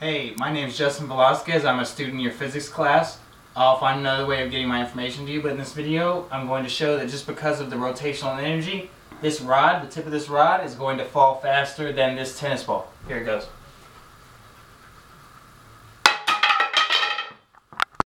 Hey, my name is Justin Velasquez. I'm a student in your physics class. I'll find another way of getting my information to you, but in this video, I'm going to show that just because of the rotational energy, this rod, the tip of this rod, is going to fall faster than this tennis ball. Here it goes.